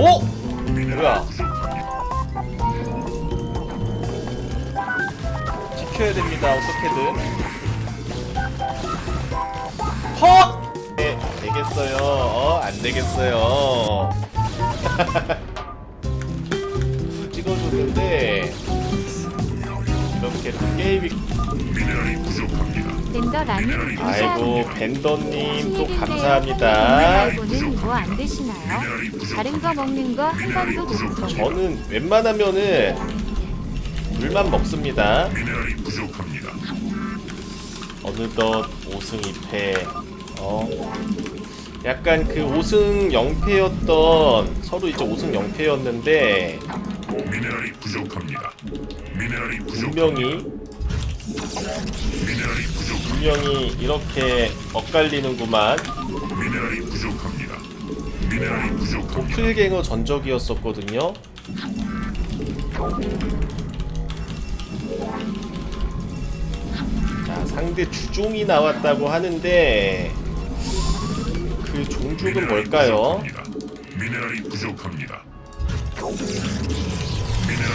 오! 뭐야? 지켜야 됩니다. 어떻게든. 헛! 네, 되겠어요. 어, 안 되겠어요. 찍어줬는데 이렇게 또 게임이 벤더라님 아이고 벤더님 또 감사합니다. 말고는 뭐 안 드시나요? 다른 거 먹는 거 한 번도 못 본. 저는 웬만하면은 물만 먹습니다. 어느덧 5승 2패. 어. 약간 그 5승 0패였던 서로 이제 5승 0패였는데 미네랄이 부족합니다. 미네랄이 부족. 분명히 분명히 이렇게 엇갈리는구만. 미네랄이 부족합니다. 미네랄이 부족합니다. 도플갱어 전적이었었거든요. 자, 상대 주종이 나왔다고 하는데 그 종족은 뭘까요? 미네랄이 부족합니다.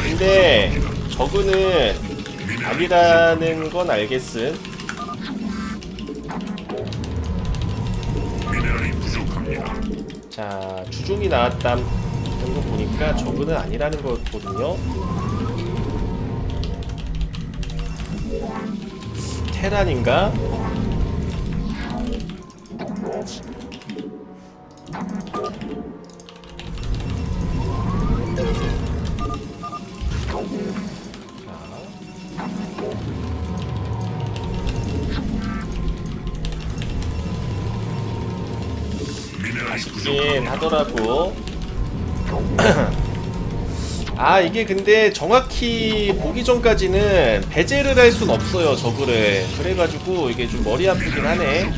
근데 저그는 아니라는 건 알겠음. 자, 주종이 나왔다는 거 보니까 저그는 아니라는 거거든요. 테란인가? 하더라고. 아 이게 근데 정확히 보기 전까지는 배제를 할 순 없어요 저그를 그래가지고 이게 좀 머리 아프긴 하네.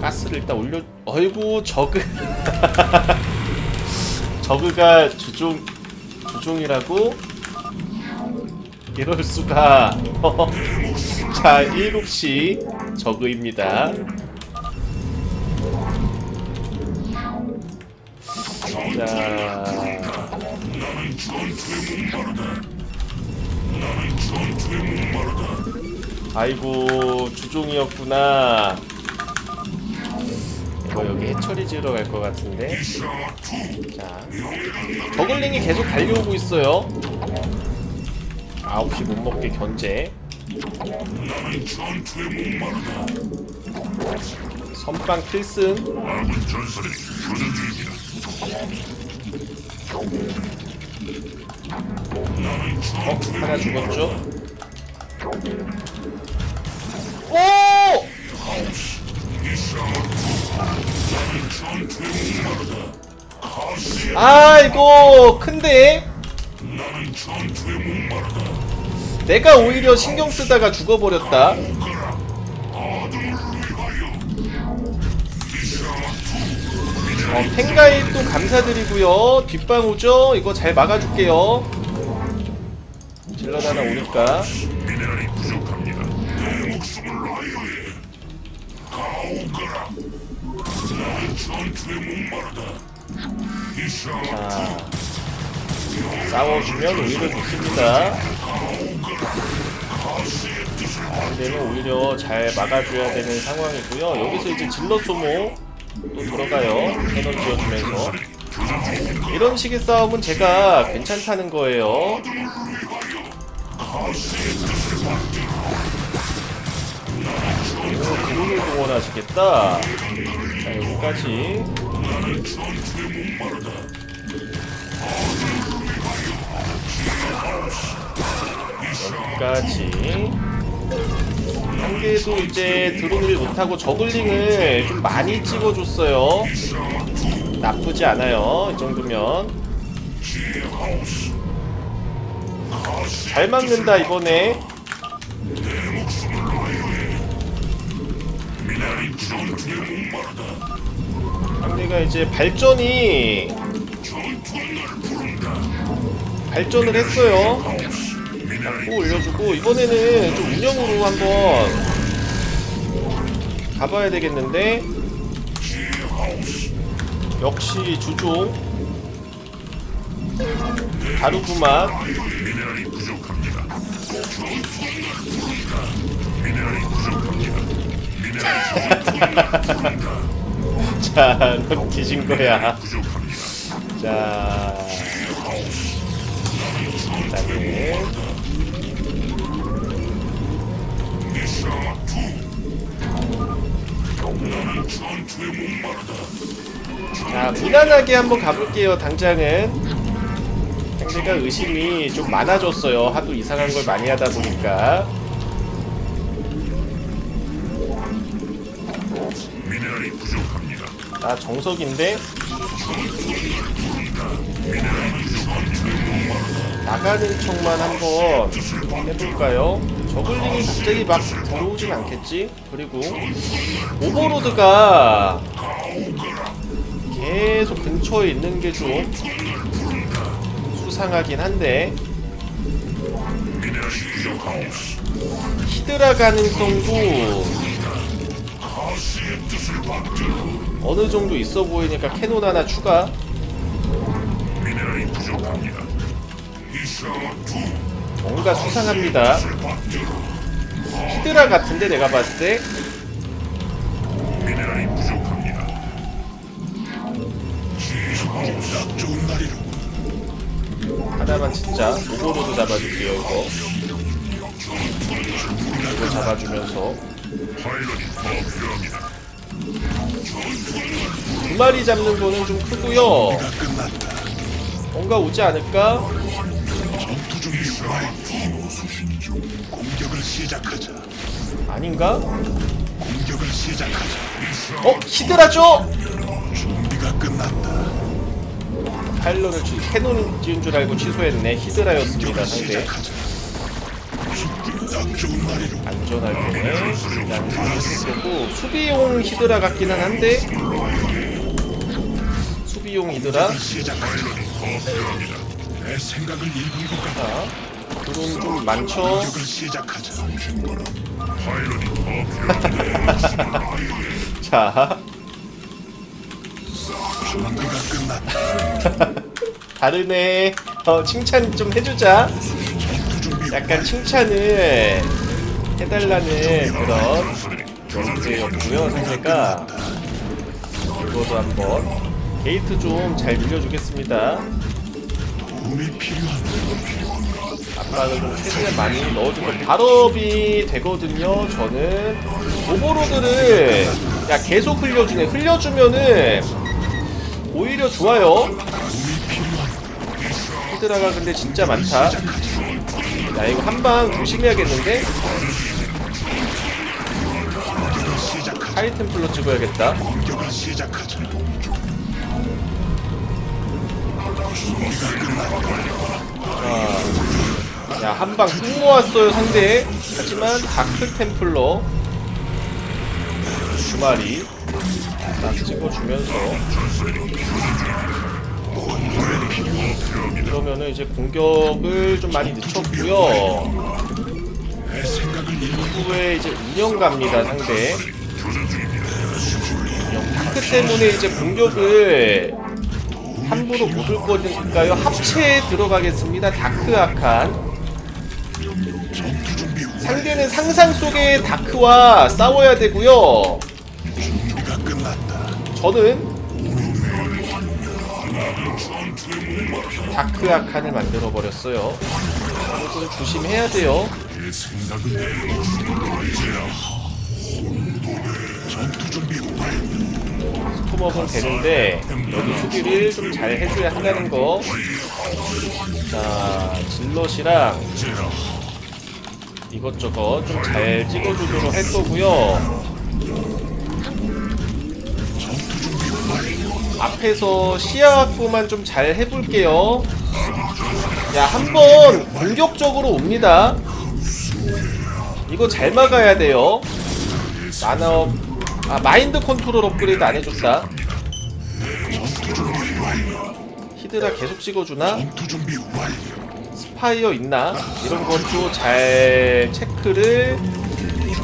가스를 일단 올려 어이구 저그 저그가 주종 주종이라고? 이럴 수가. 자 7시 저그입니다 아이고 주종이었구나 이거 여기 해처리 지으러 갈 것 같은데 자 저글링이 계속 달려오고 있어요 9시 못 먹게 견제 선빵 필승. 어? 하나 죽었죠? 오! 아 이거 큰데? 내가 오히려 신경 쓰다가 죽어버렸다. 어, 또 감사드리고요. 뒷방 오죠? 이거 잘 막아줄게요. 질러 하나 오니까. 자, 싸워주면 오히려 좋습니다. 상대는 오히려 잘 막아줘야 되는 상황이고요. 여기서 이제 질러 소모 또 들어가요. 캐논 지어주면서. 이런 식의 싸움은 제가 괜찮다는 거예요. 오, 그룹을 동원하시겠다. 자, 여기까지. 여기까지. 한개도 이제 드론을 못하고 저글링을 좀 많이 찍어줬어요. 나쁘지 않아요. 이 정도면. 잘 막는다, 이번에. 상대가 이제 발전이 발전을 했어요. 또 올려주고 이번에는 좀 운영으로 한번 가봐야 되겠는데 역시 주종 다르구만 미네랄이 부족합니다. 미네랄이. 미네랄이 자, 넌 뒤진 거야. 자, 일단은 자, 무난하게 한번 가볼게요. 당장은 상대가 의심이 좀 많아졌어요. 하도 이상한 걸 많이 하다 보니까. 나 정석인데 나가는 척만 한번 해볼까요? 저글링이 갑자기 막 들어오진 않겠지? 그리고 오버로드가 계속 근처에 있는 게 좀 수상하긴 한데. 히드라 가능성도 어느 정도 있어 보이니까 cannon 하나 추가 미네랄이 부족합니다. 뭔가 수상합니다. 히드라 같은데 내가 봤을 때 미네랄이 부족합니다. 딱 좋은 날이로 하나만 진짜 overlord 잡아줄게요 이거. 이거 잡아주면서 파일럿이 더 필요합니다. 두 마리 잡는 거는 좀 크고요. 뭔가 오지 않을까? 아닌가? 어 히드라죠? 준비가 끝났다. 파일런을 취, 캐논 지은 줄 알고 취소했네. 히드라였습니다 상대. 안전할 때는 일단 거고 수비용 히드라 같기는 한데 수비용 히드라. 자, 드론 좀 많죠? 자. 다르네 어 칭찬 좀 해주자 약간 칭찬을 해달라는 그런 문제였고요. 상대가 이거도 한번 게이트 좀 잘 밀려주겠습니다 도움이 필요한다. 압박을 좀 최대한 많이 넣어주고 발업이 되거든요. 저는 overlord를 야 계속 흘려주네. 흘려주면은 오히려 좋아요. 히드라가 근데 진짜 많다 야 이거 한 방 조심해야겠는데? 하이템플러 찍어야겠다. 공격을 시작하자. 야한방뚝 모았어요 상대. 하지만 다크 템플러. 두 마리 딱 찍어주면서 그러면은 이제 공격을 좀 많이 늦췄고요. 내 생각을 읽는 후에 이제 운영 갑니다 상대. 운영 dark 때문에 이제 공격을 함부로 못올 거니까요. 합체에 들어가겠습니다 dark archon. 상대는 상상 속의 다크와 싸워야 되고요. 저는 다크 아칸을 만들어 버렸어요. 좀 조심해야 돼요. 스톰업은 되는데 여기 수비를 좀 잘 해줘야 한다는 거. 자, 질럿이랑 이것저것 좀 잘 찍어주도록 할 거고요. 앞에서 시야 확보만 좀 잘 해볼게요. 야, 한번 공격적으로 옵니다. 이거 잘 막아야 돼요. 만업, 아, 마인드 컨트롤 업그레이드 안 해줬다. 히드라 계속 찍어주나? spire 있나? 이런 것도 잘 체크를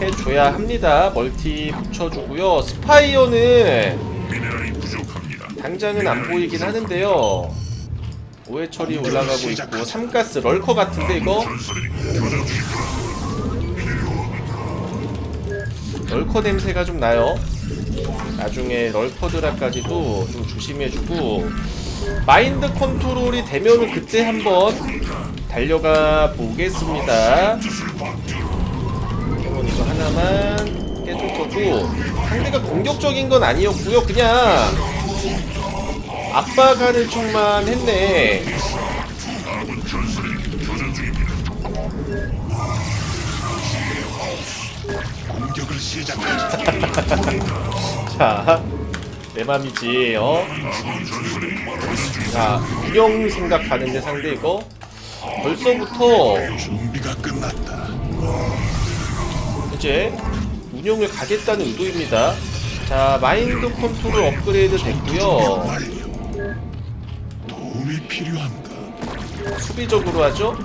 해줘야 합니다. 멀티 붙여주고요. spire는 당장은 안 보이긴 하는데요. 오 hatchery 올라가고 있고 삼 가스 lurker 같은데 이거 lurker 냄새가 좀 나요. 나중에 lurker 드라까지도 좀 조심해주고 마인드 컨트롤이 되면은 그때 한번 달려가 보겠습니다. cannon 이거 하나만 깨줄 거고 상대가 공격적인 건 아니었고요. 그냥 압박하는 척만 했네. 자, 내 맘이지, 어? 자, 운영 생각하는데 상대 이거 벌써부터. 이제 운영을 가겠다는 의도입니다. 자, 마인드 컨트롤 업그레이드 됐고요. 도움이 필요한가? 수비적으로 하죠.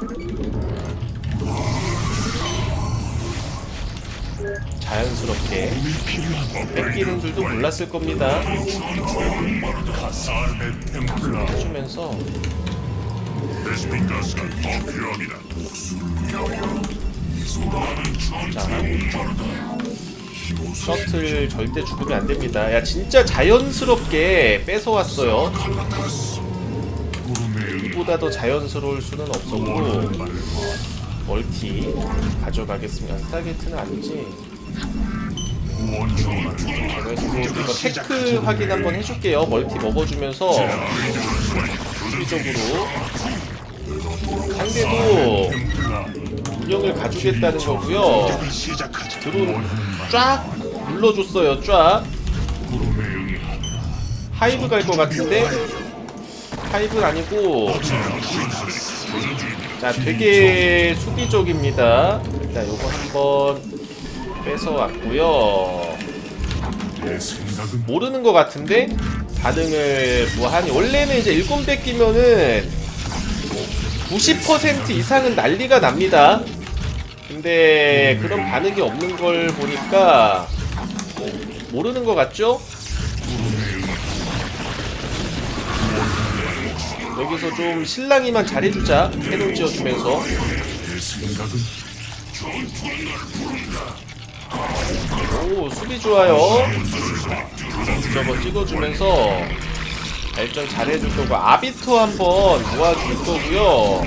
자연스럽게? 뺏기는 줄도 몰랐을 겁니다. 해주면서. 자 셔틀 절대 죽으면 안 됩니다. 야 진짜 자연스럽게 뺏어왔어요. 이보다 더 자연스러울 수는 없었고 멀티 가져가겠습니다. stargate는 아니지. 지금 이거 tech 확인 한번 해줄게요. 멀티 먹어주면서 수비적으로 상대도 운영을 가주겠다는 거고요. 드론 쫙 눌러줬어요. 쫙 hive 갈 것 같은데 하이브는 아니고 자 되게 수비적입니다. 일단 요거 한번 뺏어왔고요. 모르는 것 같은데 반응을 뭐 하니 원래는 이제 일곱 대 끼면은 90% 이상은 난리가 납니다. 근데 그런 반응이 없는 걸 보니까 모르는 것 같죠? 여기서 좀 신랑이만 잘해주자 해놓 지어주면서. 오 수비 좋아요. 저거 찍어주면서 발전 잘해줄 거고 아비토 한번 모아줄 거고요.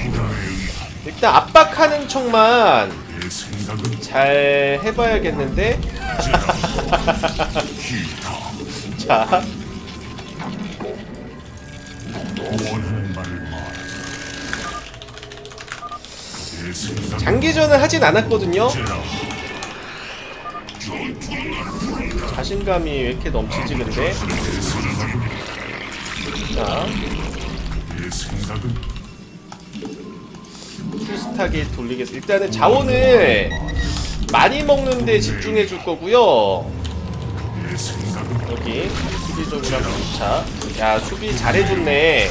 일단 압박하는 척만 잘 해봐야겠는데? 자 장기전을 하진 않았거든요. 자신감이 왜 이렇게 넘치지 근데? 자. two stargate 돌리겠습니다. 일단은 자원을 많이 먹는데 집중해 줄 거고요. 여기 수비적으로 한번 좋자. 야 수비 잘해줬네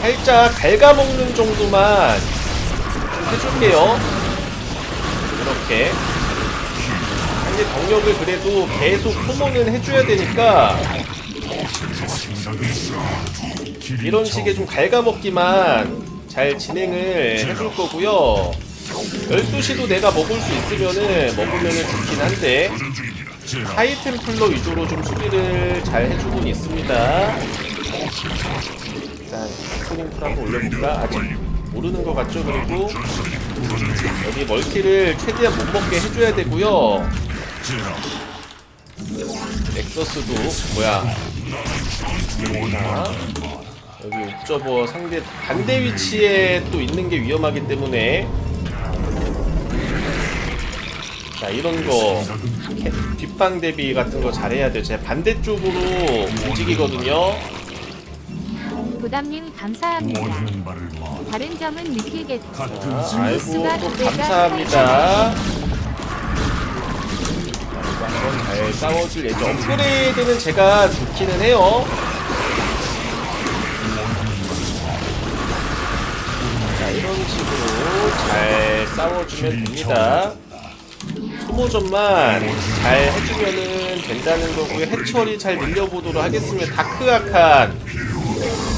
살짝 갉아먹는 정도만 좀 해줄게요 이렇게 상대 병력을 그래도 계속 소모는 해줘야 되니까 이런 식의 좀 갉아먹기만 잘 진행을 해줄 거고요 12시도 내가 먹을 수 있으면은 먹으면은 좋긴 한데. 하이템플러 위주로 좀 수비를 잘 해주곤 있습니다. 스프링풀 한번 올려볼까? 아직 모르는 것 같죠? 그리고 여기 멀티를 최대한 못 먹게 해줘야 되고요. 제라. 넥서스도 뭐야? 자, 여기 옵저버 상대 반대 위치에 또 있는 게 위험하기 때문에 자 이런 거 캐- 뒷방 대비 같은 거 잘해야 돼요. 제가 반대쪽으로 움직이거든요. 부담님 감사합니다. 말을. 다른 점은 느끼겠죠. 같은. 아이고 또 감사합니다. 한번 잘 싸워줄 예정. 업그레이드는 제가 좋기는 해요. 자 이런 식으로 잘 싸워주면 됩니다. 소모전만 잘 해주면은 된다는 거고요. 해처리 잘 늘려보도록 하겠습니다. 다크아칸.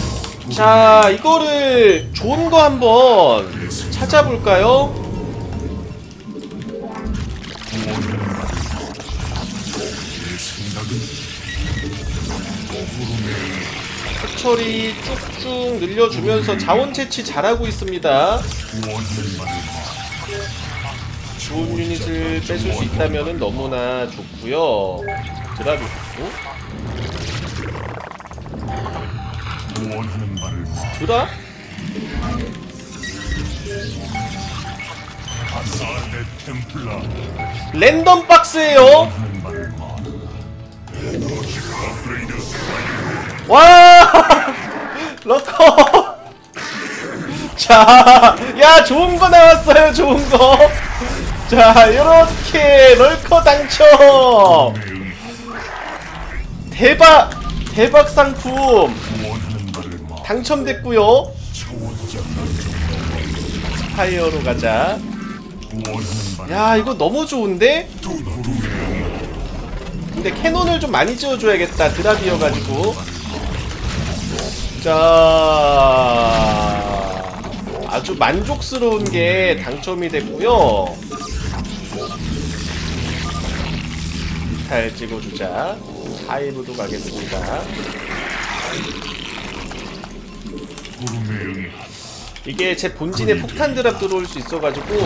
자, 이거를 좋은 거 한번 찾아볼까요? 해처리 쭉쭉 늘려주면서 자원 채취 잘하고 있습니다. 좋은 유닛을 뺏을 수 있다면 너무나 좋고요. 드라비. 어? 원하는 드라? 아사르의 템플라 랜덤 박스예요. 업그레이드 와! lurker! 자, 야, 좋은 거 나왔어요, 좋은 거. 자, 요렇게 lurker 당첨! 내 대박! 대박 상품 당첨됐고요. spire로 가자. 야, 이거 너무 좋은데? 근데 캐논을 좀 많이 지어줘야겠다. 드랍이어가지고. 자, 아주 만족스러운 게 당첨이 됐고요. 잘 찍어주자. 하이브도 가겠습니다. 이게 제 본진에 폭탄 드랍 들어올 수 있어가지고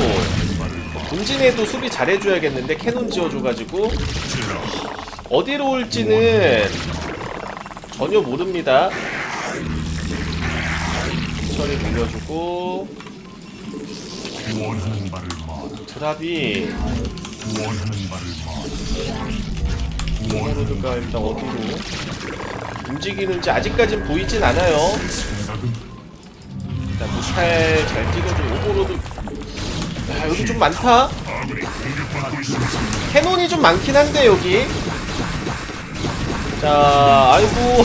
본진에도 수비 잘해줘야겠는데 캐논 지어줘가지고 어디로 올지는 전혀 모릅니다. 처리 돌려주고 드랍이 원하는 오버로드가 일단 어디로 움직이는지 아직까진 보이진 않아요. 일단 무탈 잘 찍어줘. 오버로드 야 여기 좀 많다. 캐논이 좀 많긴 한데 여기. 자 아이고.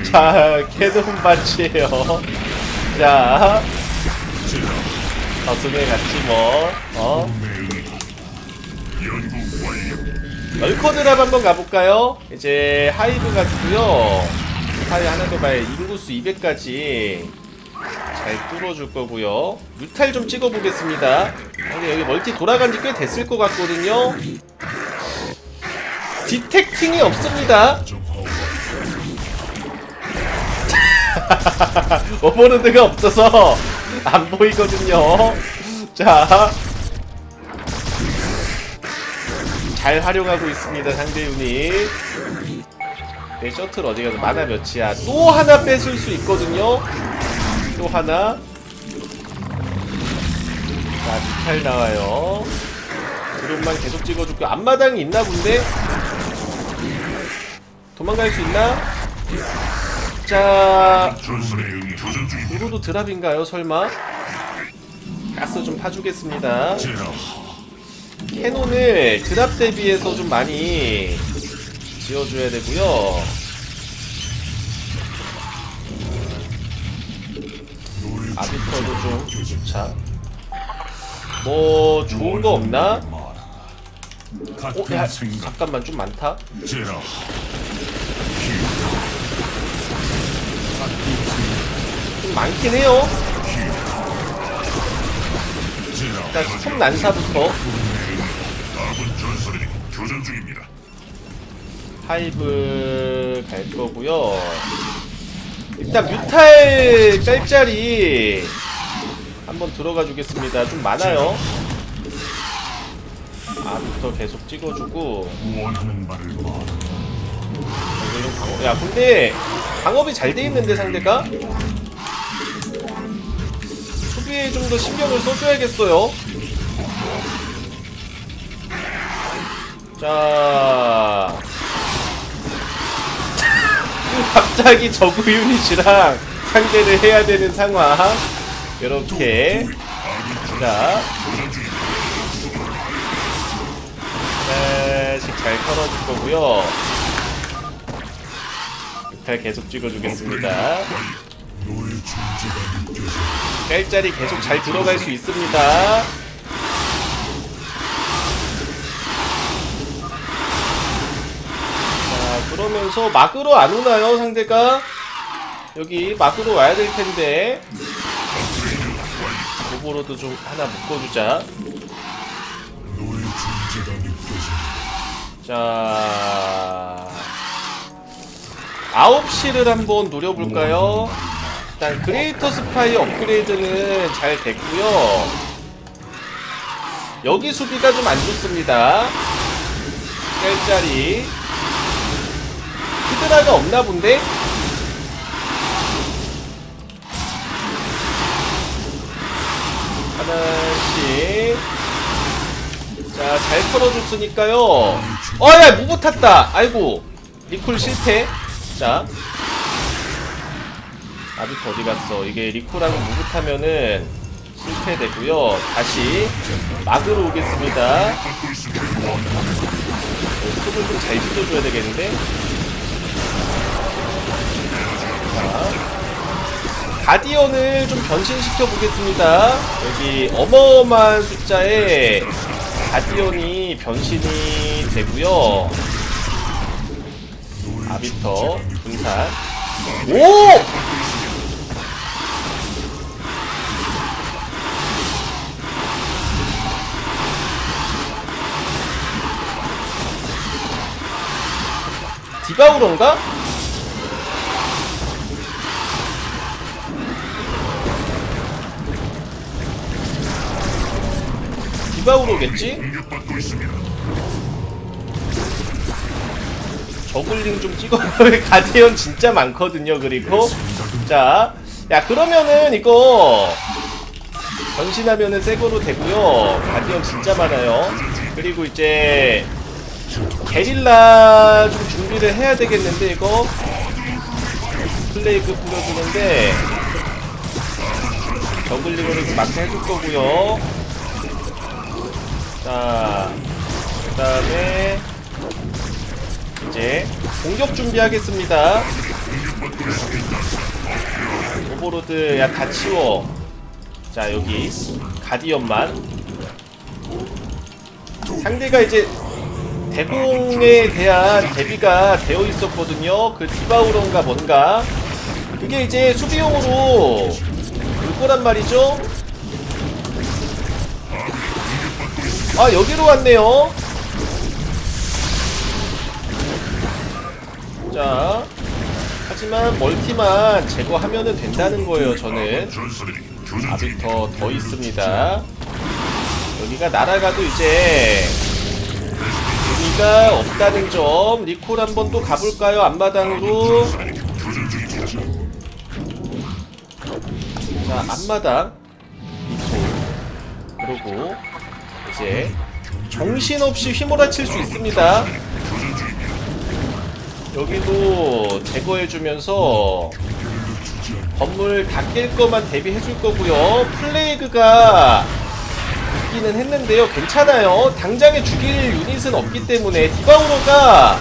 자 캐논 반치예요. 자 제라 저승에 같이 뭐 어? 널커드랍 한번 가볼까요? 이제 하이브 가지고요. 하이 하나 더 봐야 인구수 200까지 잘 뚫어줄 거고요. 뮤탈 좀 찍어보겠습니다. 근데 여기 멀티 돌아간 지 꽤 됐을 것 같거든요. detecting이 없습니다. overlord가 없어서 안 보이거든요. 자. 잘 활용하고 있습니다, 상대 유닛. 내 셔틀 어디 가서 만화 몇이야? 또 하나 뺏을 수 있거든요. 또 하나. 자, 뮤탈 나와요. 드론만 계속 찍어줄게. 앞마당이 있나 본데? 도망갈 수 있나? 자, 이거도 드랍인가요, 설마? 가스 좀 파주겠습니다. 캐논을 드랍 대비해서 좀 많이 지어줘야 되고요. 아비터도 좀 자. 뭐 좋은 거 없나? 어, 야, 잠깐만 좀 많다. 좀 많긴 해요. 일단 스톱 난사부터 하이브 갈 거고요. 일단 뮤탈 뺄 자리 한번 들어가 주겠습니다. 좀 많아요. 아부터 계속 찍어주고. 야 근데 방업이 잘 돼 있는데 상대가 수비에 좀 더 신경을 써줘야겠어요. 자 갑자기 저구 유닛이랑 상대를 해야 되는 상황. 이렇게 자 하나씩 잘 털어줄 거고요. 뮤탈 계속 찍어주겠습니다. 짤짤이 계속 잘 들어갈 수 있습니다. 그러면서 막으로 안 오나요 상대가? 여기 막으로 와야 될 텐데 overlord 좀 하나 묶어주자. 자 9시를 한번 노려볼까요? 일단 greater spire 업그레이드는 잘 됐고요 여기 수비가 좀 안 좋습니다 깰자리 히드라가 없나 본데? 하나씩 자, 잘 털어줬으니까요. 어, 야, 무브 탔다. 아이고. 리콜 실패. 자. 아비터 어디 갔어? 이게 리콜하고 무브 타면은 실패되고요. 다시 막으로 오겠습니다. 톱을 좀 잘 찢어줘야 되겠는데? 자. 가디언을 좀 변신시켜 보겠습니다. 여기 어마어마한 숫자의 가디언이 변신이 되고요. 아비터 분산. 오! 디바우로인가? 공격받고 있습니다. 저글링 좀 찍어. 가디언 진짜 많거든요. 그리고 자, 야 그러면은 이거 변신하면은 새거로 되고요. 가디언 진짜 많아요. 그리고 이제 게릴라 좀 준비를 해야 되겠는데 이거 plague 뿌려주는데 zergling으로 좀 마크 해줄 거고요. 자, 그 다음에 이제 공격 준비하겠습니다. overlord 야 다 치워. 자 여기 가디언만. 상대가 이제 대공에 대한 대비가 되어 있었거든요. 그 디바우론가 뭔가. 그게 이제 수비용으로 올 거란 말이죠. 아 여기로 왔네요. 자, 하지만 멀티만 제거하면은 된다는 거예요. 저는 교전 아비터 더 있습니다. 여기가 날아가도 이제 여기가 없다는 점. 리콜 한번 또 가볼까요? 앞마당으로. 자, 앞마당 리콜. 그리고 이제 정신없이 휘몰아칠 수 있습니다. 여기도 제거해주면서 건물 다 깰 것만 대비해줄 거고요. 플레이그가 있기는 했는데요. 괜찮아요. 당장에 죽일 유닛은 없기 때문에 디바우로가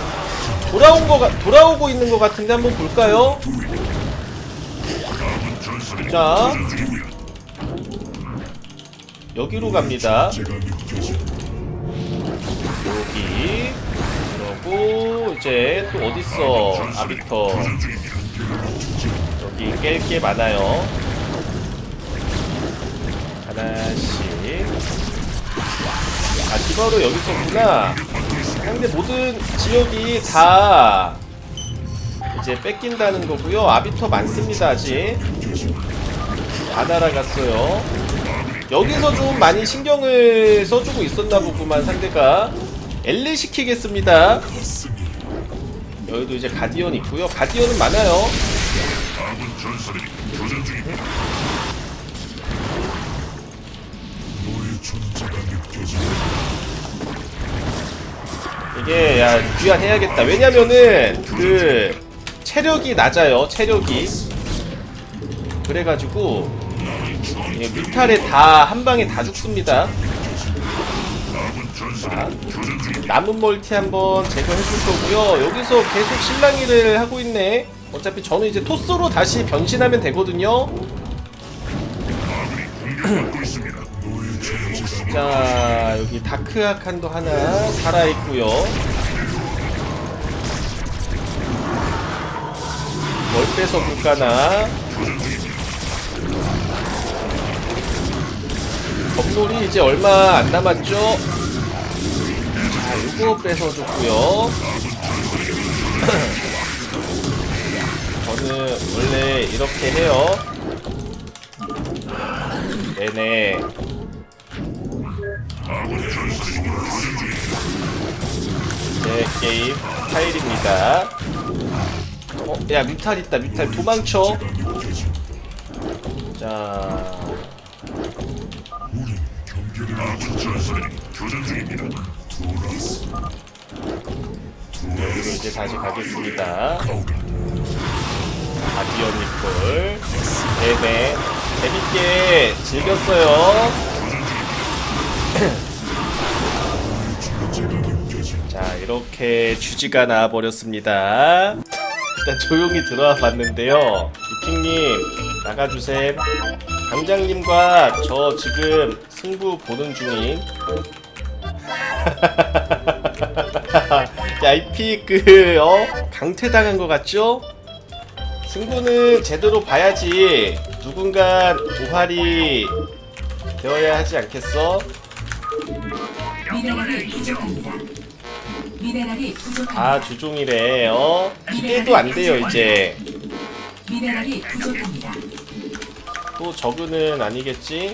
돌아온 거 가- 돌아오고 있는 것 같은데 한번 볼까요? 자 여기로 갑니다. 여기. 그러고 이제 또 어딨어? 아비터. 여기 깰 게 많아요. 하나씩. 아 디바로 여기 있었구나. 상대 모든 지역이 다 이제 뺏긴다는 거고요. 아비터 많습니다 아직. 다 날아갔어요 여기서 좀 많이 신경을 써주고 있었나 보구만 상대가. 엘리 시키겠습니다. 여기도 이제 가디언 있고요. 가디언은 많아요. 이게 야 귀환해야겠다. 왜냐면은 그 체력이 낮아요. 체력이. 그래가지고 예, 뮤탈에 다 한 방에 다 죽습니다. 자. 남은 멀티 한번 제거해줄 거고요. 여기서 계속 실랑이를 하고 있네. 어차피 저는 이제 토스로 다시 변신하면 되거든요. 자 여기 다크 아칸도 하나 살아있고요. 뭘 빼서 볼까나 검놀이 이제 얼마 안 남았죠? 자 이거 뺏어줬고요. 저는 원래 이렇게 해요. 네네. 네 게임 타일입니다. 어? 야 뮤탈 있다 뮤탈. 도망쳐. 자 여기로 이제 다시 가겠습니다. 아디언니콜 네네. 재밌게 즐겼어요. 자 이렇게 주지가 나와버렸습니다. 일단 조용히 들어와 봤는데요. 이핑님 나가주셈. 강장님과 저 지금 승부 보는 중인 야 이피 그 어? 강퇴당한 것 같죠? 승부는 제대로 봐야지 누군가 오할이 되어야 하지 않겠어? 미네랄이 부족합니다. 미네랄이 부족합니다. 아 주종이래 어? 기대도 안 돼요 이제 미네랄이 부족합니다. 또 저그는 아니겠지?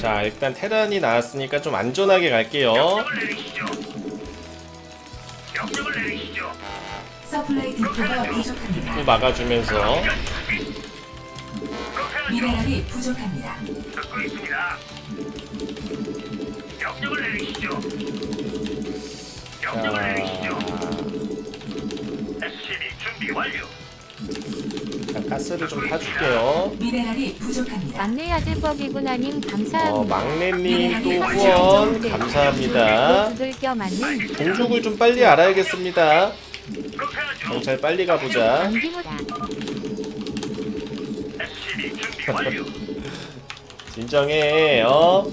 자 일단 테란이 나왔으니까 좀 안전하게 갈게요. 서플라이 디포가 부족합니다. 또 막아주면서. 미네랄이 부족합니다. 자 가스를 좀 타줄게요 미네랄이 부족합니다. 막내 아재법이구나님 어 감사합니다. 막내님 또 후원 감사합니다 두들 종족을 좀 빨리 알아야겠습니다 경찰 빨리 가보자 안기무다. 진정해 어?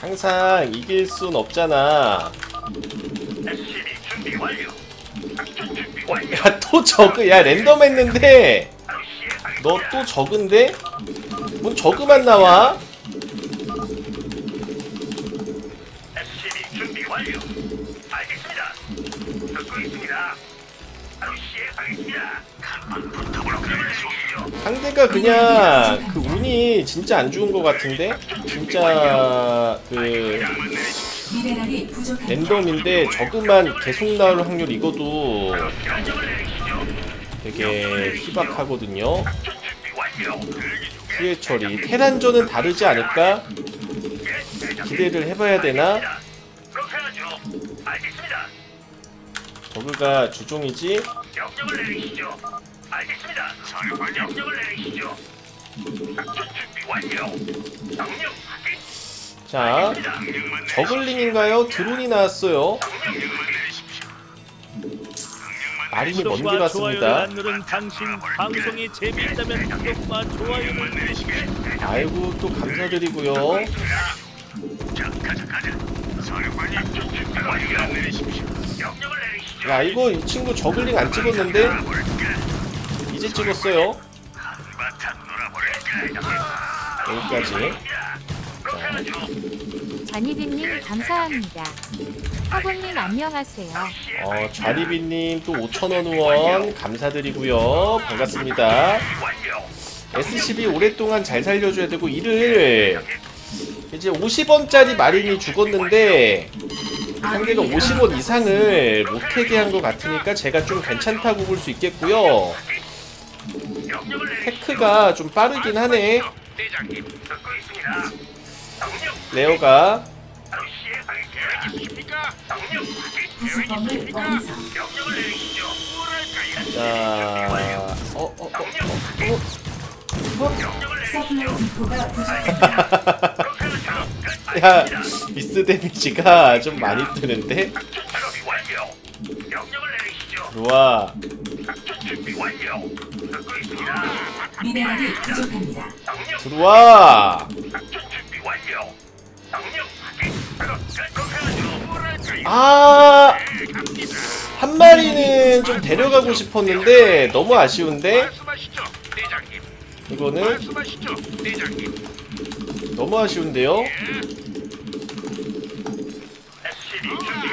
항상 이길 순 없잖아 야 또 저그 야 랜덤 했는데. 너 또 저그인데? 뭔 저그만 나와? 상대가 그냥 그 운이 진짜 안 좋은 것 같은데? 진짜 그 랜덤인데 저그만 계속 나올 확률 이거도 되게 희박하거든요. 후회 처리 테란전은 다르지 않을까? 기대를 해봐야 되나? 저그가 주종이지? 자, 저글링인가요? 드론이 나왔어요. 마린이 먼길 구독과 좋아요를 왔습니다. 아이고 또 감사드리고요. 야 이거 이 친구 저글링 안 찍었는데? 이제 찍었어요. 여기까지. 잔이비님 감사합니다. 허공님 안녕하세요. 어 좌리비님 또 5천원 후원 감사드리고요. 반갑습니다. SCB 오랫동안 잘 살려줘야 되고 이를 이제 50원짜리 마린이 죽었는데 상대가 50원 이상을 못하게 한 것 같으니까 제가 좀 괜찮다고 볼 수 있겠고요. 테크가 좀 빠르긴 하네. 레오가? 자, 어, 어, 어, 하죠. 끝. 야, 미스 데미지가 좀 많이 뜨는데? 들어와. 미네랄이 부족합니다. 들어와. 아. 한 마리는 좀 데려가고 싶었는데 너무 아쉬운데? 이거는. 너무 아쉬운데요?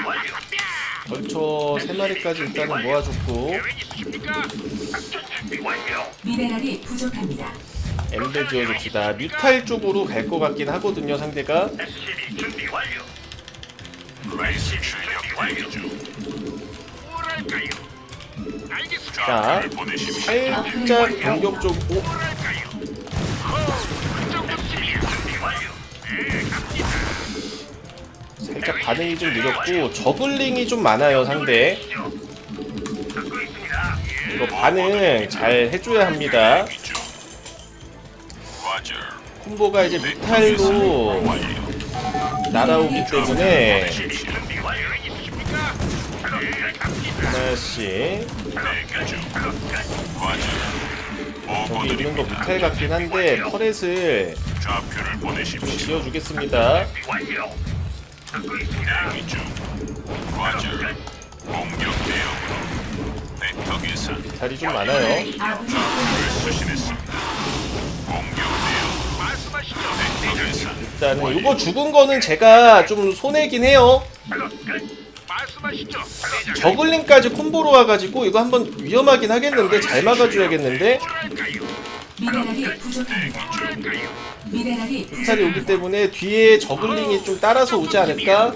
완료. 벌초 3마리까지 일단은 모아줬고. 미네랄이 부족합니다. 엠베 지어줍시다. 뮤탈 쪽으로 갈 것 같긴 하거든요, 상대가. 자, 살짝 공격 쪽, 오. 살짝 반응이 좀 느렸고, 저글링이 좀 많아요, 상대. 이거 반응 잘 해줘야 합니다. 콤보가 이제 뮤탈로 날아오기 때문에 끝. 갑니다. 하나씩. 저기 있는 거 뮤탈 같긴 한데 보내십시오. 지어주겠습니다. 뮤탈이 좀 많아요. 공격 일단은 이거 죽은 거는 제가 좀 손해긴 해요. 저글링까지 콤보로 와가지고 이거 한번 위험하긴 하겠는데 잘 막아줘야겠는데 뮤탈이 오기 때문에 뒤에 저글링이 좀 따라서 오지 않을까?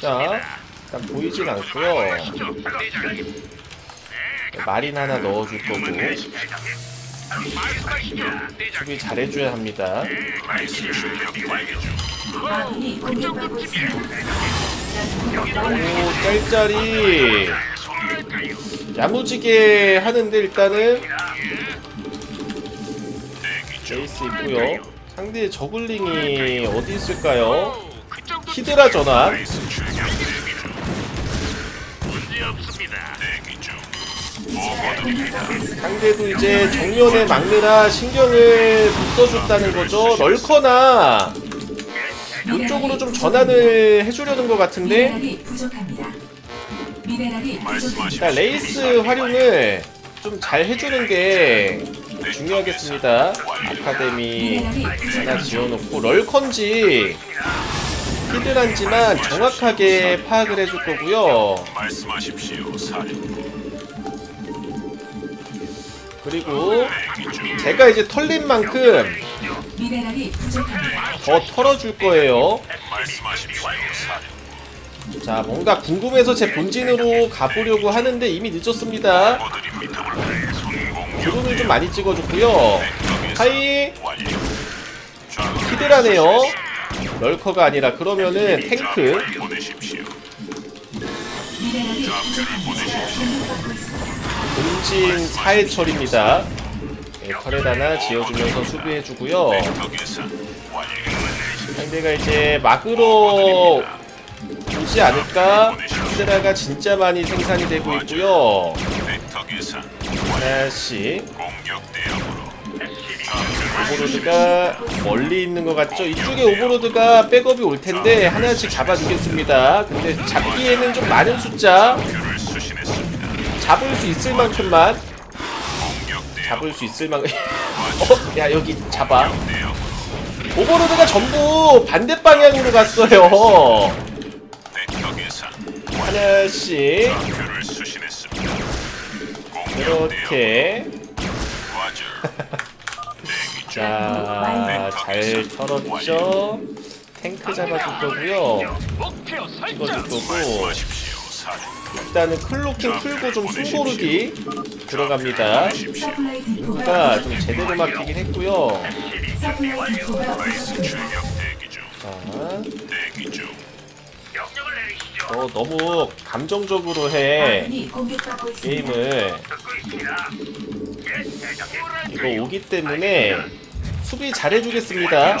자. 일단 보이진 않고요. 마린 하나 넣어줄 거고. 수비 잘해줘야 합니다. 준비. 오 짤짤이? 야무지게 하는데 일단은. 레이스 있고요. 상대의 저글링이 어디 있을까요? 히드라 전환. 상대도 이제 정면에 막느라 신경을 못 써줬다는 거죠. 널커나 이쪽으로 좀 전환을 해주려는 것 같은데. 일단 레이스 활용을 좀 잘 해주는 게 중요하겠습니다. 아카데미 하나 지어놓고 럴컨지 히드란지만 정확하게 파악을 해줄 거고요. 말씀하십시오. 사령. 그리고 제가 이제 털린 만큼. 더 털어줄 거예요. 자, 뭔가 궁금해서 제 본진으로 가보려고 하는데 이미 늦었습니다. 드론을 좀 많이 찍어줬고요. 하이 히드라네요. 럴커가 아니라 그러면은 탱크 본진 사해철입니다. 네, 하나 지어주면서 수비해주고요. 상대가 이제 막으로 오지 않을까? 히드라가 진짜 많이 생산이 되고 있고요. 하나씩 오버로드가 멀리 있는 것 같죠? 이쪽에 오버로드가 백업이 올 텐데 하나씩 잡아주겠습니다. 근데 잡기에는 좀 많은 숫자. 잡을 수 있을 만큼만 잡을 수 있을 만큼 어? 야 여기 잡아. 오버로드가 전부 반대 방향으로 갔어요. 하나씩. 이렇게. 중 자잘 털었죠? 탱크 잡아줄 거고요. 찍어줄 거고. 일단은 클로킹 풀고 좀 숨고르기 들어갑니다 인구가 좀 제대로 막히긴 했고요 자. 너 너무 감정적으로 해. 게임을. 이거 오기 때문에 수비 잘해주겠습니다.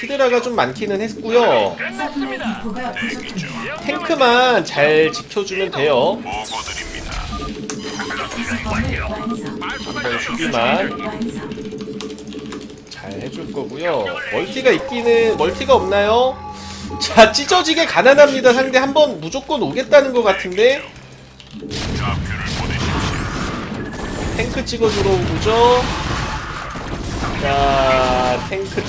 히드라가 좀 많기는 했고요. 탱크만 잘 지켜주면 돼요 수비만. 잘 해줄 거고요 멀티가 있기는 멀티가 없나요? 자 찢어지게 가난합니다 상대 한번 무조건 오겠다는 것 같은데. 탱크 찍어주러 오죠 자 탱크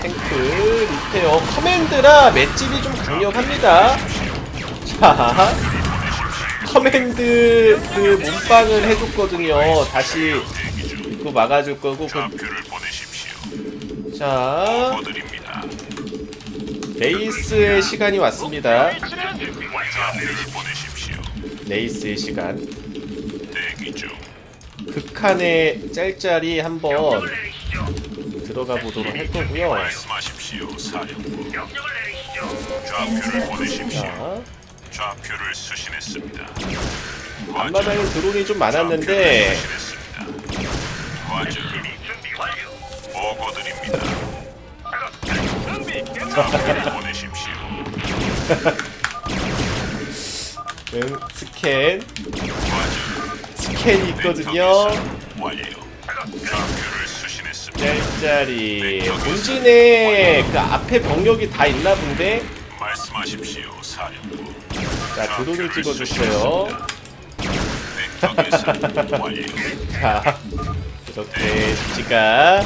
탱크 repair command라 맷집이 좀 강력합니다 자 command 그 몸빵을 해줬거든요 다시 이거 막아줄 거고 그. 자. 레이스의 시간이 왔습니다. 레이스의 시간. 극한의 짤짤이 한번. 들어가 보도록 할 거고요 좌표를. 자 수신했습니다. 앞마당에 드론이 좀 많았는데 수신했습니다. 과절 준비 완료. 보고드립니다. 좌표를 보내십시오. 응, 스캔 스캔이 있거든요 짤짤이. 본진에 그 앞에 병력이 다 있나 본데? 말씀하십시오, 사령부. 자 드론을 완료. 자 이렇게 지가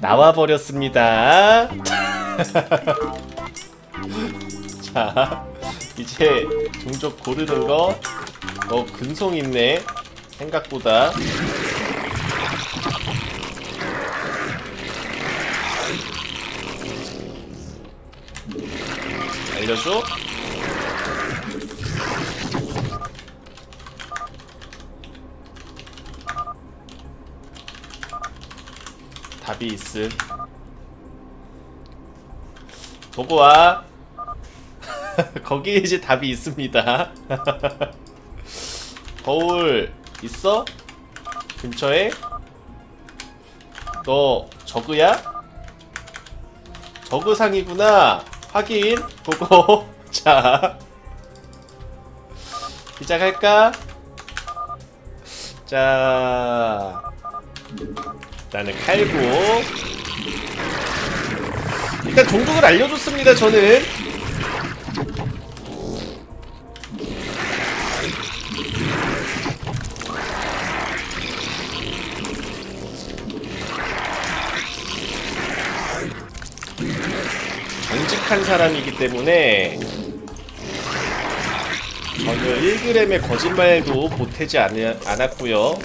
나와버렸습니다. 자 이제 종족 고르는 거 어, 근성 있네 생각보다 알려줘? 답이 있음 보고 와 거기에 이제 답이 있습니다 거울 있어? 근처에? 너 저그야? 저그상이구나 확인. 보고. 자. 시작할까? 자. 일단은 칼고 일단 종족을 알려줬습니다 저는 정직한 사람이기 때문에 전혀 1g의 거짓말도 보태지 않, 않았고요.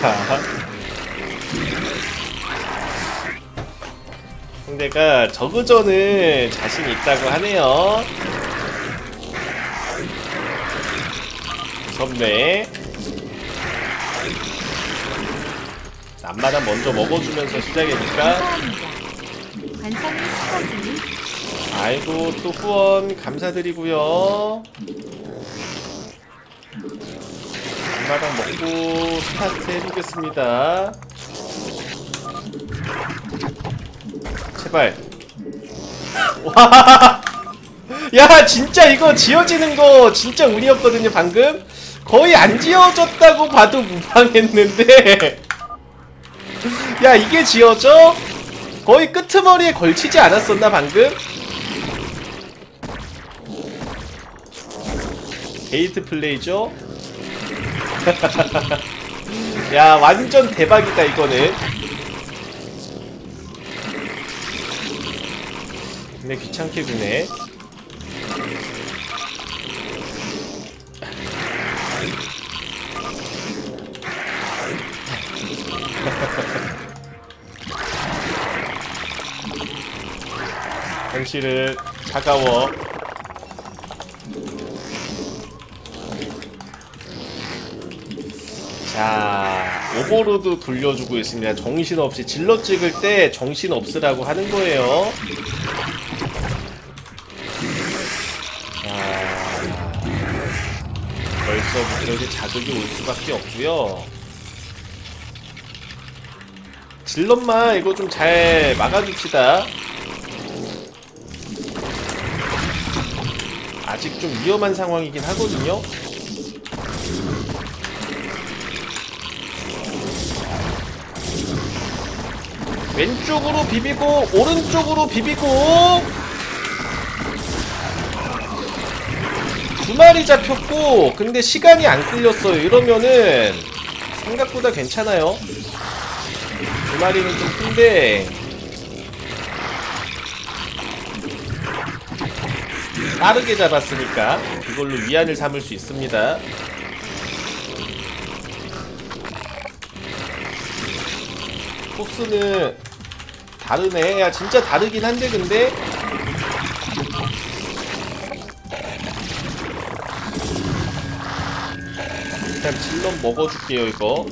자. 상대가 저그전은 자신 있다고 하네요 무섭네 앞마당 먼저 먹어주면서 시작이니까. 아이고 또 후원 감사드리고요. 앞마당 먹고 스타트 해보겠습니다. 제발. 와! 야 진짜 이거 지어지는 거 진짜 운이었거든요 방금 거의 안 지어졌다고 봐도 무방했는데 야 이게 지어져? 거의 끄트머리에 걸치지 않았었나 방금? 게이트 플레이죠? 야 완전 대박이다 이거는 근데 귀찮게 구네 현실은 차가워 자, 오버로드 돌려주고 있습니다. 정신없이 질러 찍을 때 정신없으라고 하는 거예요. 자, 벌써부터 이제 자극이 올 수밖에 없고요. 질럿만 이거 좀 잘 막아줍시다. 아직 좀 위험한 상황이긴 하거든요. 왼쪽으로 비비고 오른쪽으로 비비고 두 마리 잡혔고 근데 시간이 안 끌렸어요 이러면은 생각보다 괜찮아요 두 마리는 좀 큰데 빠르게 잡았으니까 이걸로 위안을 삼을 수 있습니다 코스는 다르네. 야, 진짜 다르긴 한데, 근데. 일단 질럿 먹어줄게요, 이거.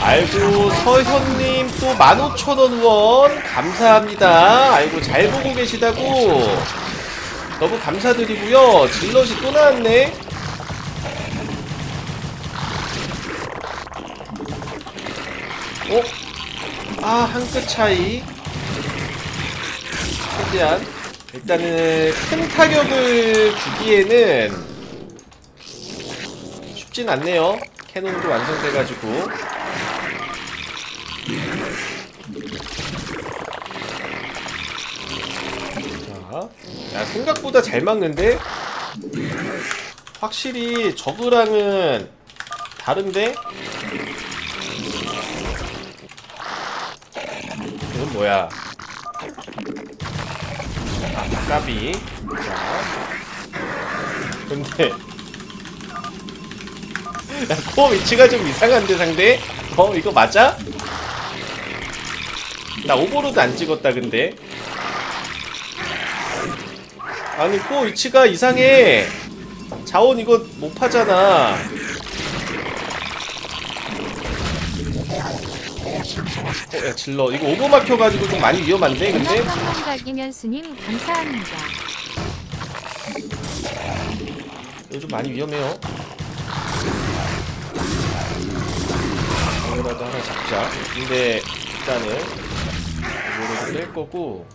아이고, 서현님 또 15,000원 후원 감사합니다. 아이고, 잘 보고 계시다고. 너무 감사드리고요. 질럿이 또 나왔네. 어? 아, 한 끗 차이. 최대한. 일단은 큰 타격을 주기에는 쉽진 않네요. 캐논도 완성돼가지고. 자, 야 생각보다 잘 막는데? 확실히 저그랑은 다른데? 이건 뭐야? 아, 까비. 자. 근데 야, 코어 위치가 좀 이상한데 상대? 어 이거 맞아? 나 overlord 안 찍었다 근데 아니 코어 위치가 이상해 자원 이거 못 파잖아 어, 야 질러 이거 오버 막혀가지고 좀 많이 위험한데 근데 감사합니다. 이거 좀 많이 위험해요 이거라도 하나 잡자 근데 일단은 이거를 뺄 거고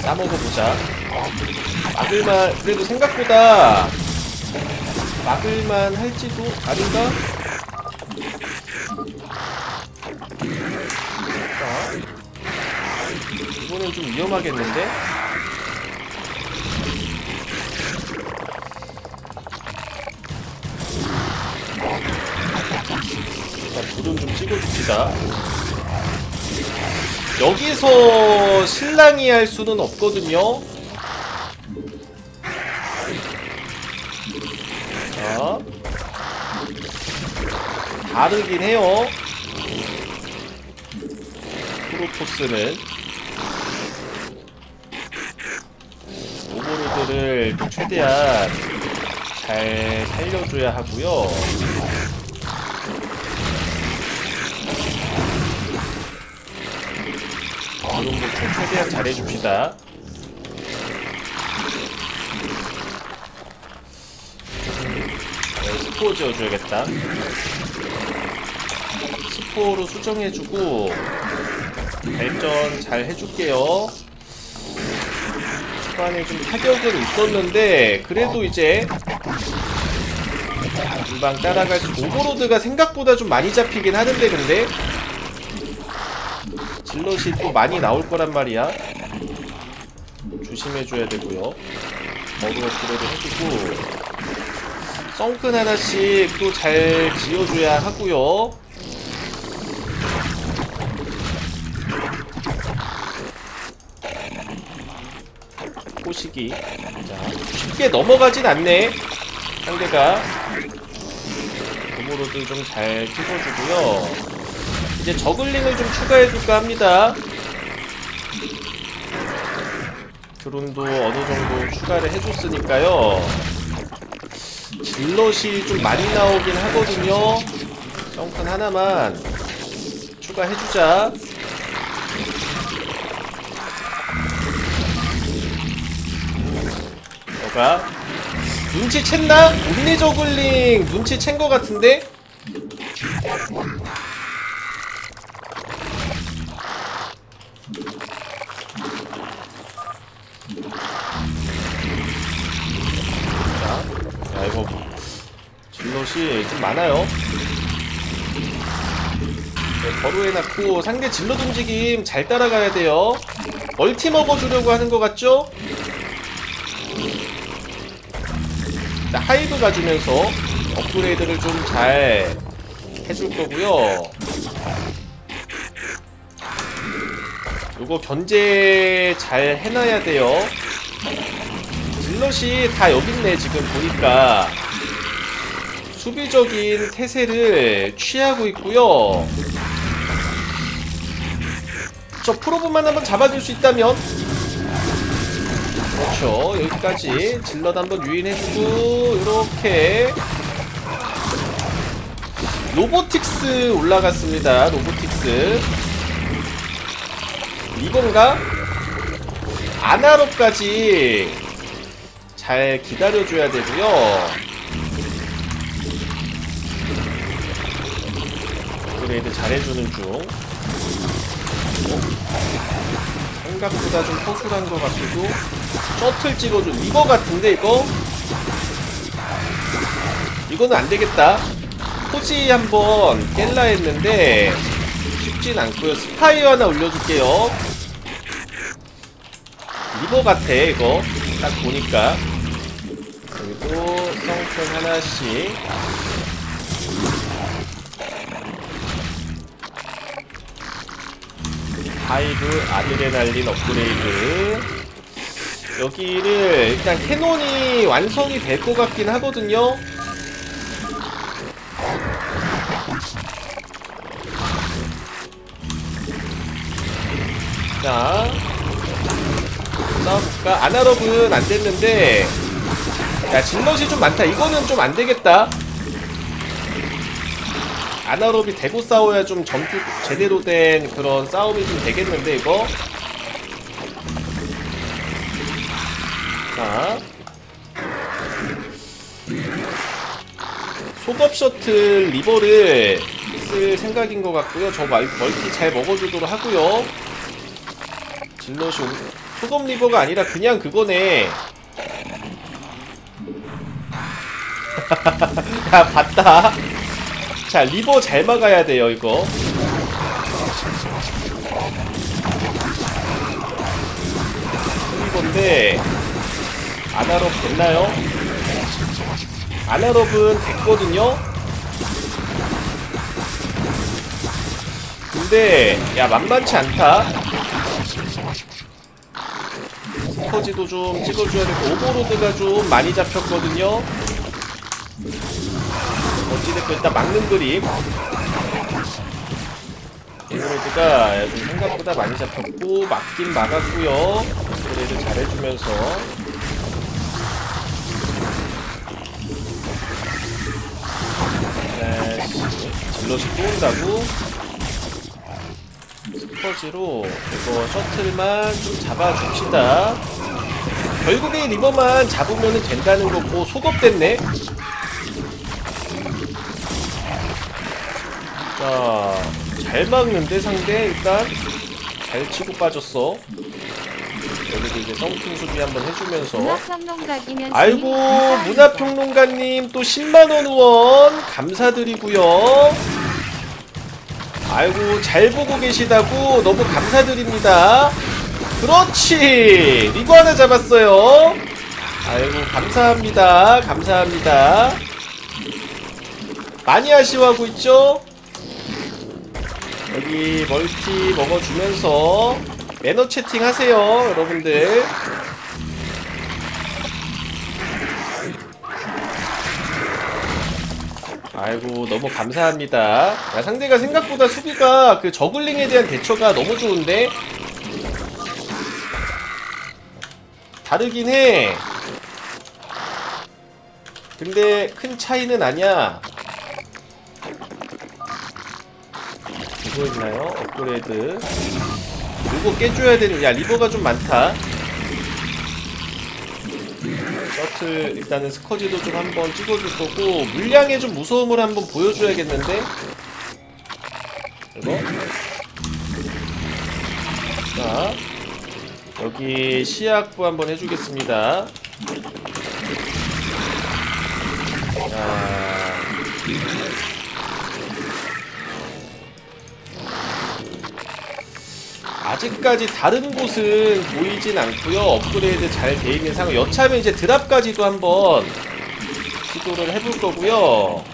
싸먹어보자 막을만 그래도 생각보다 막을만 할지도 아닌가? 자, 이거는 좀 위험하겠는데? 불은 좀 찍어줍시다. 여기서 신랑이 할 수는 없거든요. 자, 다르긴 해요. 프로토스는 오버로드를 좀 최대한 잘 살려줘야 하고요. 것좀 최대한 잘해줍시다. 네, 스포 지어줘야겠다. 스포로 수정해주고 발전 잘 해줄게요. 초반에 좀 타격은 있었는데 그래도 이제 금방 따라갈 수 오버로드가 생각보다 좀 많이 잡히긴 하는데 근데 질럿이 또 많이 나올 거란 말이야. 조심해줘야 되고요. 머루 업그레이드 해주고. 썬큰 하나씩 또 잘 지어줘야 하고요. 호식이. 자 쉽게 넘어가진 않네. 상대가. 오버로드 좀잘 찍어주고요 이제 저글링을 좀 추가해줄까 합니다. 드론도 어느 정도 추가를 해줬으니까요. 질럿이 좀 많이 나오긴 하거든요. 성큰 하나만 추가해주자. 뭐가? 눈치챘나? 옴니 저글링 눈치챈 것 같은데? 좀 많아요. 네, 버루해놨고 상대 질럿 움직임 잘 따라가야 돼요. 멀티 먹어주려고 하는 것 같죠? 일단 하이브 가주면서 업그레이드를 좀 잘 해줄 거고요. 요거 견제 잘 해놔야 돼요. 질럿이 다 여기 있네 지금 보니까 수비적인 태세를 취하고 있고요. 저 프로브만 한번 잡아줄 수 있다면. 그렇죠. 여기까지 질럿 한번 유인해주고 이렇게. 로보틱스 올라갔습니다. 로보틱스. 이건가? 아나로까지 잘 기다려줘야 되고요 업그레이드 잘해주는 중. 어? 생각보다 좀 허술한 것 같기도. 셔틀 찍어줘 이거 같은데 이거? 이거는 안되겠다. 포지 한번 깰라 했는데 쉽진 않고요. spire 하나 올려줄게요. reaver 같아 이거. 딱 보니까. 그리고 sunken 하나씩 hive 아드레날린 업그레이드. 여기를 일단 cannon이 완성이 될 것 같긴 하거든요. 자 싸워볼까? 아날업은 안됐는데 야 zealot이 좀 많다. 이거는 좀 안되겠다 아날업이 되고 싸워야 좀 전투 제대로 된 그런 싸움이 좀 되겠는데 이거? 자. 속업 셔틀 reaver를 쓸 생각인 것 같고요. 저 말- 멀티 잘 먹어주도록 하고요. zealot이 오- 속업 reaver가 아니라 그냥 그거네. 야 봤다 자 Reaver 잘 막아야 돼요 이거 Reaver인데 아나롭 됐나요? 아나롭은 됐거든요? 근데 야 만만치 않다 스퍼지도 좀 찍어줘야 되고 Overlord가 좀 많이 잡혔거든요 어찌됐건 일단 막는 그림 오버로드가 좀 생각보다 많이 잡혔고 막긴 막았고요. 그래도 잘해주면서. 네, 질럿이 또 온다고. 스퍼지로 이거 셔틀만 좀 잡아줍시다. 결국에 리버만 잡으면 된다는 거고 속업됐네 자, 잘 막는데 상대? 일단 잘 치고 빠졌어. 여기도 이제 썬킹 수비 한번 해주면서. 아이고 문화평론가님 또 10만원 후원 감사드리고요. 아이고 잘 보고 계시다고 너무 감사드립니다. 그렇지! 리그 하나 잡았어요. 아이고 감사합니다. 감사합니다. 많이 아쉬워하고 있죠 여기 멀티 먹어주면서 매너 채팅 하세요 여러분들 아이고 너무 감사합니다. 야, 상대가 생각보다 수비가 그 저글링에 대한 대처가 너무 좋은데 다르긴 해. 근데 큰 차이는 아니야. 이거 있나요? 업그레이드. 이거 깨줘야 되는. 야 리버가 좀 많다. 셔틀 일단은 스커지도 좀 한번 찍어줄 거고 물량에 좀 무서움을 한번 보여줘야겠는데 이거 자 여기 시약부 한번 해주겠습니다 자 아직까지 다른 곳은 보이진 않고요. 업그레이드 잘 돼 있는 상황. 여차하면 이제 드랍까지도 한번 시도를 해볼 거고요.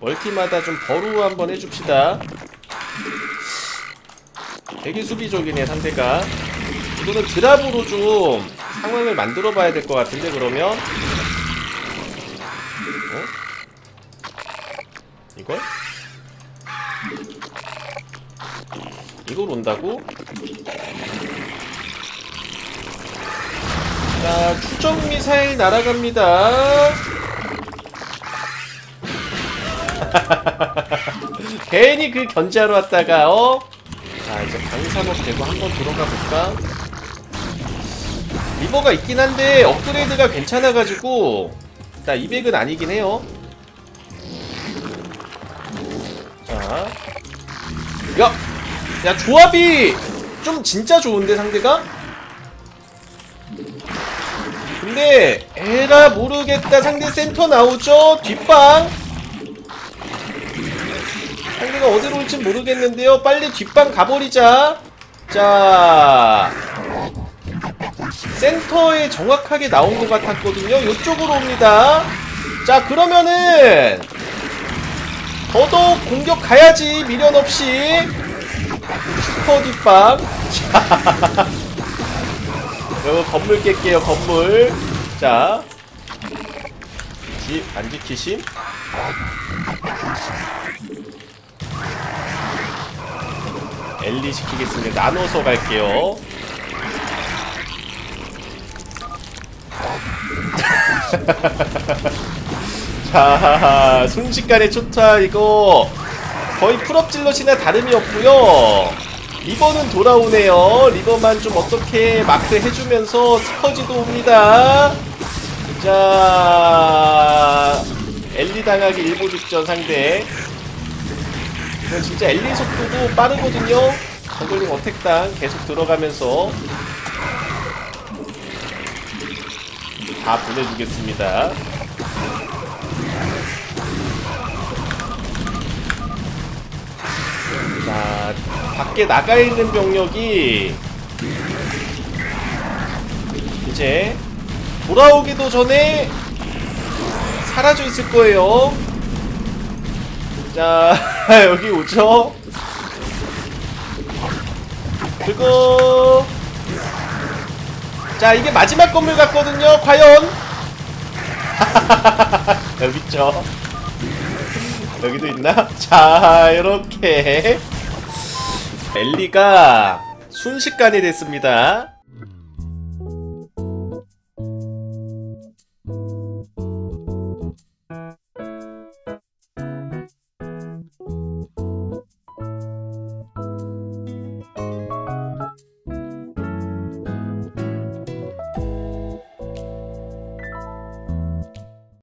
멀티마다 좀 버루 한번 해줍시다. 되게 수비적이네 상대가. 이거는 드랍으로 좀 상황을 만들어 봐야 될 것 같은데 그러면 어? 이걸? 이걸 온다고? 자, 추적 미사일 날아갑니다. 괜히 그 견제하러 왔다가 어? 자, 이제 방삼업 되고 한번 들어가 볼까? Reaver가 있긴 한데 업그레이드가 괜찮아가지고 자, 200은 아니긴 해요. 자, 야! 야 조합이 좀 진짜 좋은데 상대가? 근데 에라 모르겠다. 상대 센터 나오죠? 뒷방. 상대가 어디로 올지 모르겠는데요. 빨리 뒷방 가버리자. 자. 센터에 정확하게 나온 것 같았거든요. 이쪽으로 옵니다. 자 그러면은 더더욱 공격 가야지. 미련 없이 슈퍼 뒷방 자. 이거 건물 깰게요 건물. 자. 집 안 지키심 엘리 시키겠습니다. 나눠서 갈게요. 자 순식간에 초타 이거 거의 풀업질럿이나 다름이 없고요. 리버는 돌아오네요. 리버만 좀 어떻게 마크 해주면서 스커지도 옵니다. 자 엘리 당하기 일보 직전 상대. 진짜 엘리 속도도 빠르거든요. 저글링 어택당 계속 들어가면서 다 보내주겠습니다 자, 밖에 나가 있는 병력이 이제 돌아오기도 전에 사라져 있을 거예요. 자, 여기 오죠. 그리고 자, 이게 마지막 건물 같거든요. 과연 여기 있죠. 여기도 있나? 자, 이렇게 엘리가 순식간에 됐습니다.